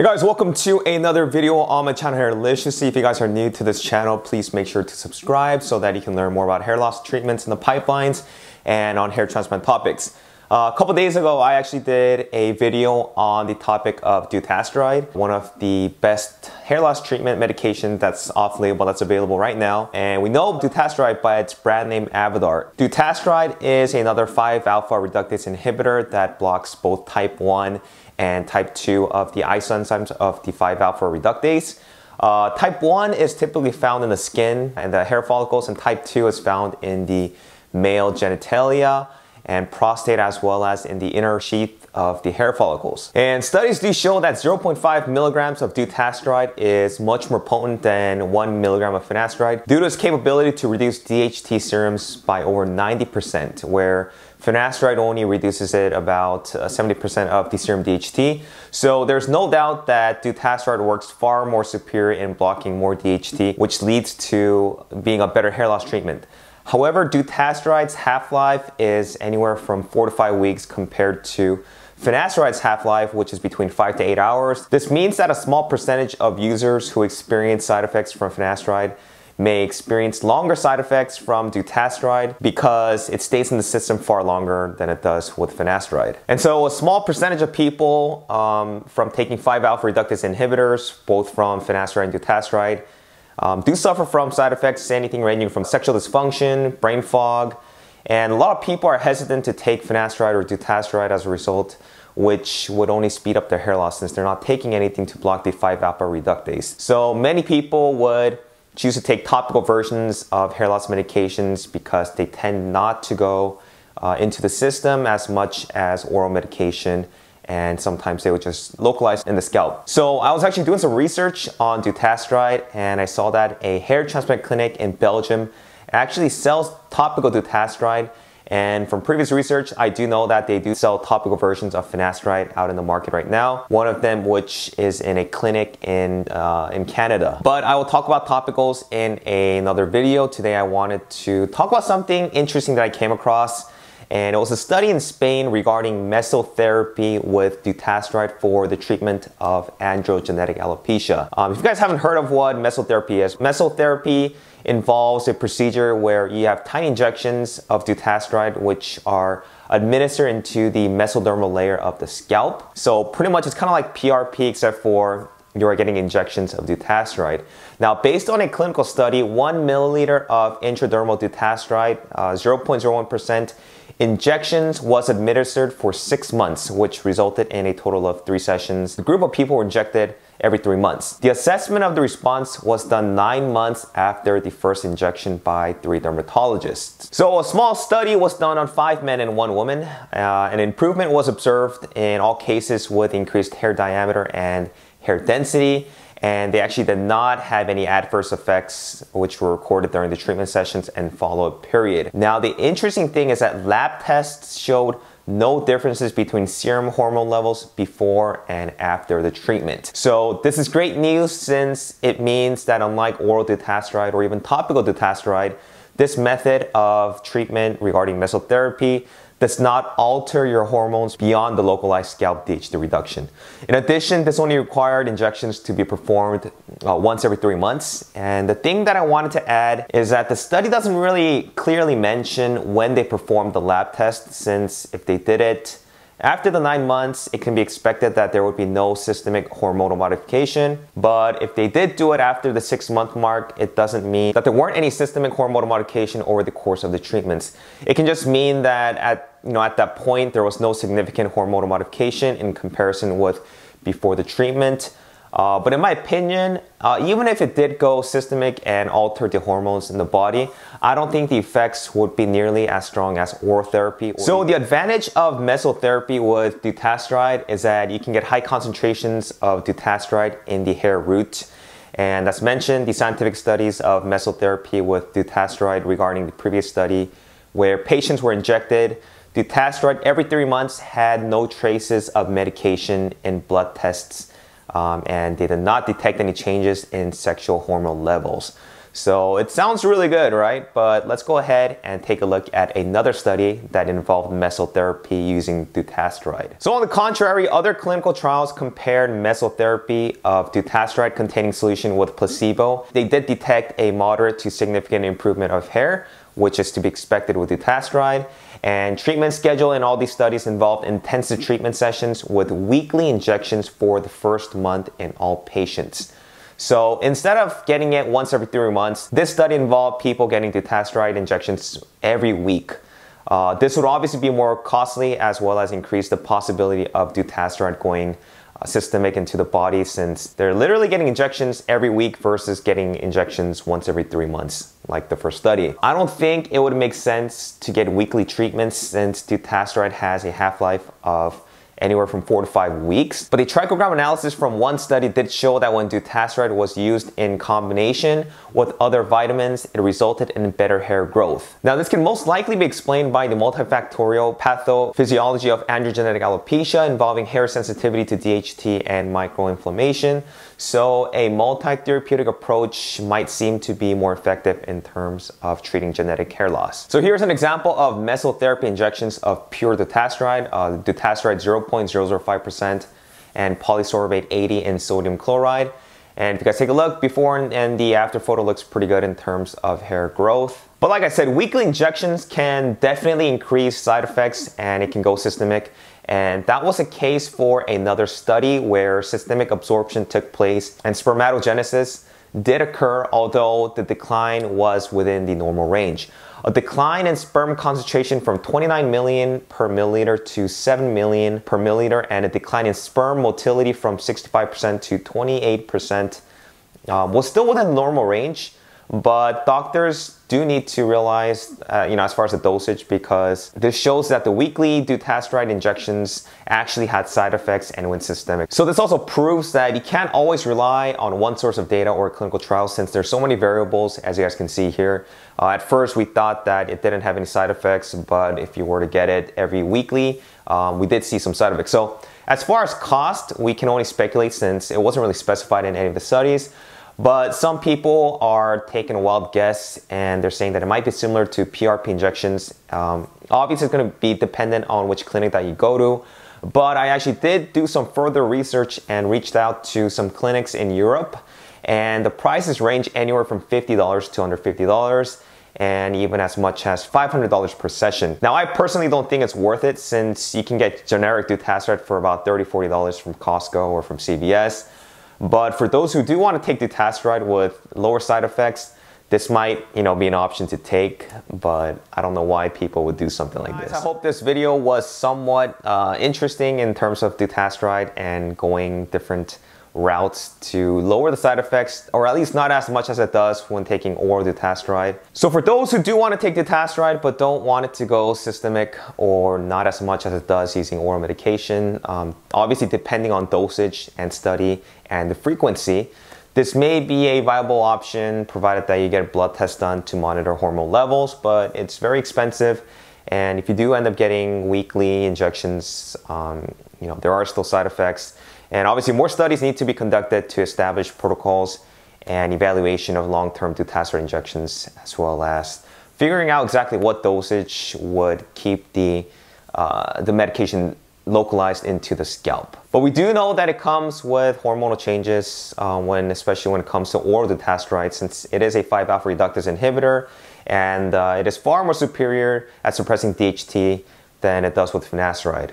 Hey guys, welcome to another video on my channel here, Hairliciously. If you guys are new to this channel, please make sure to subscribe so that you can learn more about hair loss treatments in the pipelines and on hair transplant topics. Uh, a couple days ago, I actually did a video on the topic of dutasteride, one of the best hair loss treatment medication that's off-label that's available right now. And we know dutasteride by its brand name Avodart. Dutasteride is another 5-alpha reductase inhibitor that blocks both type 1 and type 2 of the isoenzymes of the 5-alpha reductase. Uh, type 1 is typically found in the skin and the hair follicles, and type 2 is found in the male genitalia and prostate as well as in the inner sheath of the hair follicles. And studies do show that 0.5 milligrams of dutasteride is much more potent than 1 milligram of finasteride due to its capability to reduce DHT serums by over 90%, where finasteride only reduces it about 70% uh, of the serum DHT. So there's no doubt that dutasteride works far more superior in blocking more DHT, which leads to being a better hair loss treatment. However, dutasteride's half-life is anywhere from 4 to 5 weeks compared to Finasteride's half-life, which is between 5 to 8 hours. This means that a small percentage of users who experience side effects from finasteride may experience longer side effects from dutasteride because it stays in the system far longer than it does with finasteride. And so a small percentage of people um, from taking 5-alpha reductase inhibitors, both from finasteride and dutasteride, um, do suffer from side effects, anything ranging from sexual dysfunction, brain fog, and a lot of people are hesitant to take finasteride or dutasteride as a result, which would only speed up their hair loss since they're not taking anything to block the 5-alpha reductase. So many people would choose to take topical versions of hair loss medications because they tend not to go uh, into the system as much as oral medication and sometimes they would just localize in the scalp. So I was actually doing some research on dutasteride and I saw that a hair transplant clinic in Belgium actually sells topical dutasteride and from previous research, I do know that they do sell topical versions of finasteride out in the market right now. One of them, which is in a clinic in, uh, in Canada. But I will talk about topicals in another video. Today, I wanted to talk about something interesting that I came across and it was a study in Spain regarding mesotherapy with dutasteride for the treatment of androgenetic alopecia. Um, if you guys haven't heard of what mesotherapy is, mesotherapy involves a procedure where you have tiny injections of dutasteride which are administered into the mesodermal layer of the scalp. So pretty much it's kind of like PRP except for you are getting injections of dutasteride. Now, based on a clinical study, one milliliter of intradermal dutasteride, 0.01%, uh, Injections was administered for six months, which resulted in a total of three sessions. The group of people were injected every three months. The assessment of the response was done nine months after the first injection by three dermatologists. So a small study was done on five men and one woman. Uh, an improvement was observed in all cases with increased hair diameter and hair density and they actually did not have any adverse effects which were recorded during the treatment sessions and follow-up period. Now the interesting thing is that lab tests showed no differences between serum hormone levels before and after the treatment. So this is great news since it means that unlike oral dutasteride or even topical dutasteride, this method of treatment regarding mesotherapy does not alter your hormones beyond the localized scalp DHT reduction. In addition, this only required injections to be performed uh, once every three months. And the thing that I wanted to add is that the study doesn't really clearly mention when they performed the lab test, since if they did it after the nine months, it can be expected that there would be no systemic hormonal modification. But if they did do it after the six month mark, it doesn't mean that there weren't any systemic hormonal modification over the course of the treatments. It can just mean that at, you know, at that point, there was no significant hormonal modification in comparison with before the treatment. Uh, but in my opinion, uh, even if it did go systemic and alter the hormones in the body, I don't think the effects would be nearly as strong as oral therapy. So the advantage of mesotherapy with dutasteride is that you can get high concentrations of dutasteride in the hair root. And as mentioned, the scientific studies of mesotherapy with dutasteride regarding the previous study where patients were injected dutasteride every three months had no traces of medication in blood tests um, and they did not detect any changes in sexual hormone levels. So it sounds really good, right? But let's go ahead and take a look at another study that involved mesotherapy using dutasteride. So on the contrary, other clinical trials compared mesotherapy of dutasteride containing solution with placebo. They did detect a moderate to significant improvement of hair, which is to be expected with dutasteride. And treatment schedule in all these studies involved intensive treatment sessions with weekly injections for the first month in all patients. So instead of getting it once every three months, this study involved people getting dutasteride injections every week. Uh, this would obviously be more costly as well as increase the possibility of dutasteride going uh, systemic into the body since they're literally getting injections every week versus getting injections once every three months, like the first study. I don't think it would make sense to get weekly treatments since dutasteride has a half-life of anywhere from four to five weeks. But the trichogram analysis from one study did show that when dutasteride was used in combination with other vitamins, it resulted in better hair growth. Now, this can most likely be explained by the multifactorial pathophysiology of androgenetic alopecia involving hair sensitivity to DHT and microinflammation. So a multi-therapeutic approach might seem to be more effective in terms of treating genetic hair loss. So here's an example of mesotherapy injections of pure dutasteride, uh, dutasteride 0.005% and polysorbate 80 in sodium chloride. And if you guys take a look, before and the after photo looks pretty good in terms of hair growth. But like I said, weekly injections can definitely increase side effects and it can go systemic. And that was a case for another study where systemic absorption took place and spermatogenesis did occur, although the decline was within the normal range. A decline in sperm concentration from 29 million per milliliter to 7 million per milliliter, and a decline in sperm motility from 65% to 28% um, was still within normal range. But doctors do need to realize, uh, you know, as far as the dosage, because this shows that the weekly dutasteride injections actually had side effects and went systemic. So this also proves that you can't always rely on one source of data or clinical trials since there's so many variables, as you guys can see here. Uh, at first, we thought that it didn't have any side effects, but if you were to get it every weekly, um, we did see some side effects. So as far as cost, we can only speculate since it wasn't really specified in any of the studies. But some people are taking a wild guess and they're saying that it might be similar to PRP injections. Um, obviously, it's going to be dependent on which clinic that you go to. But I actually did do some further research and reached out to some clinics in Europe. And the prices range anywhere from $50 to under $50 and even as much as $500 per session. Now, I personally don't think it's worth it since you can get generic dutasteride for about $30, $40 from Costco or from CVS. But for those who do want to take dutasteride with lower side effects, this might, you know, be an option to take, but I don't know why people would do something like this. I hope this video was somewhat uh, interesting in terms of dutasteride and going different routes to lower the side effects, or at least not as much as it does when taking oral dutasteride. So for those who do want to take dutasteride but don't want it to go systemic or not as much as it does using oral medication, um, obviously depending on dosage and study and the frequency, this may be a viable option provided that you get a blood test done to monitor hormone levels, but it's very expensive. And if you do end up getting weekly injections, um, you know, there are still side effects. And obviously more studies need to be conducted to establish protocols and evaluation of long-term dutasteride injections as well as figuring out exactly what dosage would keep the, uh, the medication localized into the scalp. But we do know that it comes with hormonal changes uh, when, especially when it comes to oral dutasteride since it is a 5-alpha reductase inhibitor and uh, it is far more superior at suppressing DHT than it does with finasteride.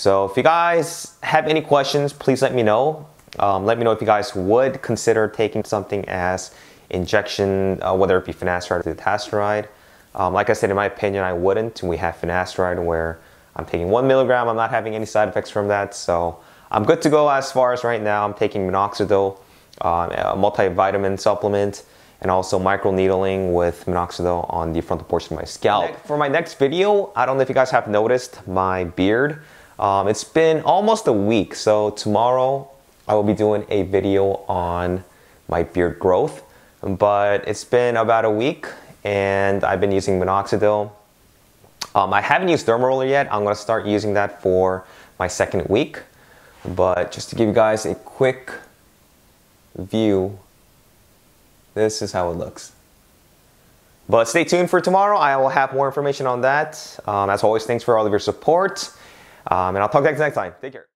So if you guys have any questions, please let me know. Um, let me know if you guys would consider taking something as injection, uh, whether it be finasteride or dutasteride. Um, like I said, in my opinion, I wouldn't. We have finasteride where I'm taking one milligram. I'm not having any side effects from that. So I'm good to go as far as right now. I'm taking minoxidil, uh, a multivitamin supplement, and also microneedling with minoxidil on the frontal portion of my scalp. For my next video, I don't know if you guys have noticed my beard. Um, it's been almost a week, so tomorrow I will be doing a video on my beard growth, but it's been about a week and I've been using minoxidil. Um, I haven't used dermaroller yet. I'm gonna start using that for my second week, but just to give you guys a quick view, this is how it looks. But stay tuned for tomorrow. I will have more information on that. Um, as always, thanks for all of your support. Um, and I'll talk to you next time. Take care.